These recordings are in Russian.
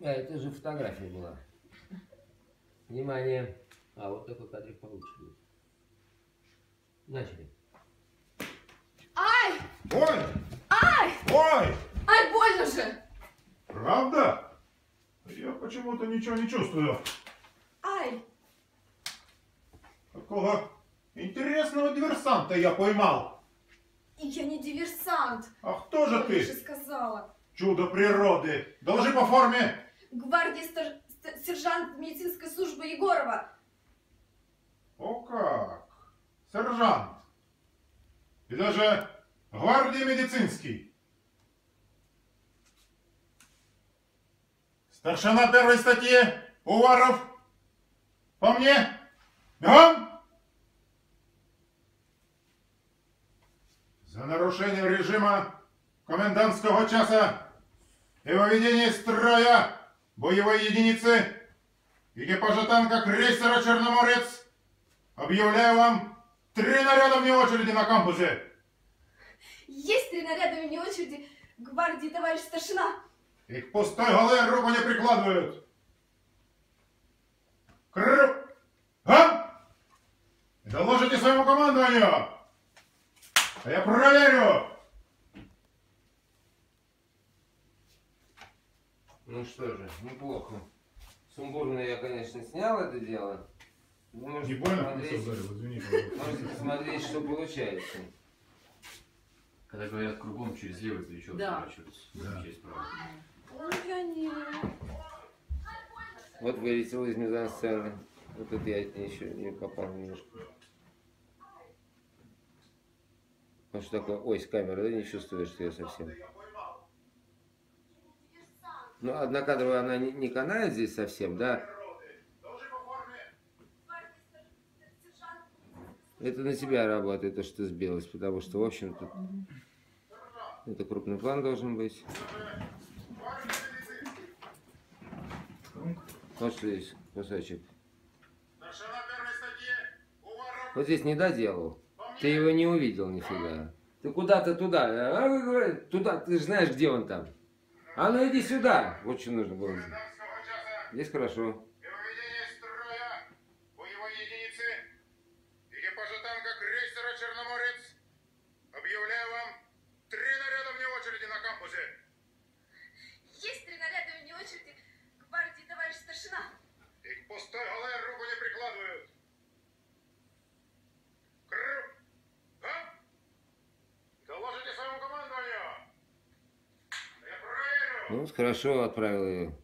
А, это же фотография была. Внимание. А, вот такой кадрик получше будет. Начали. Ай! Ой! Ай! Ой! Ай, больно же! Правда? Я почему-то ничего не чувствую. Ай! Какого интересного диверсанта я поймал. Я не диверсант. А кто же Я же ты? сказала. Чудо природы. Доложи по форме. Гвардии стар- ст- сержант медицинской службы Егорова. О как! Сержант. И даже гвардии медицинский. Старшина первой статьи Уваров. По мне. Бегом! За нарушение режима комендантского часа и выведение строя боевой единицы экипажа танка крейсера «Черноморец» объявляю вам три наряда вне очереди на кампусе. Есть три наряда вне очереди гвардии товарищ старшина. И к пустой голове руку не прикладывают. Круп! А? Доложите своему командованию. А я проверю. Ну что же, неплохо. Сумбурно я, конечно, снял это дело. Вы можете Не больно посмотреть- извини. Можете посмотреть, что получается. Когда говорят кругом через левое плечо Да. разворачиваются, Да. через правое. Вот вылетел из мизансцены. Вот тут я еще не попал немножко. Ну что такое? Ой, с камеры, да, не чувствуешь, что я совсем. Ну, однокадровая она не, не канает здесь совсем, да? Это на тебя работает, то, что ты сбилась, потому что, в общем, тут... Это крупный план должен быть. Вот что здесь кусочек. Вот здесь не доделал. Ты его не увидел нифига. Ты куда-то туда. А, говорите, туда, ты же знаешь, где он там. А ну иди сюда. Вот что нужно было. Здесь хорошо. «Черноморец» объявляю вам три наряда вне очереди на кампусе. Есть три наряда вне очереди гвардии товарищ старшина. И к пустой голове руку не прикладывают. Круп! А? Доложите своему командованию. Я проверю. Ну, вот хорошо отправил ее.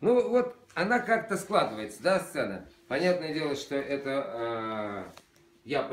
Ну, вот она как-то складывается, да, сцена? Понятное дело, что это а, я.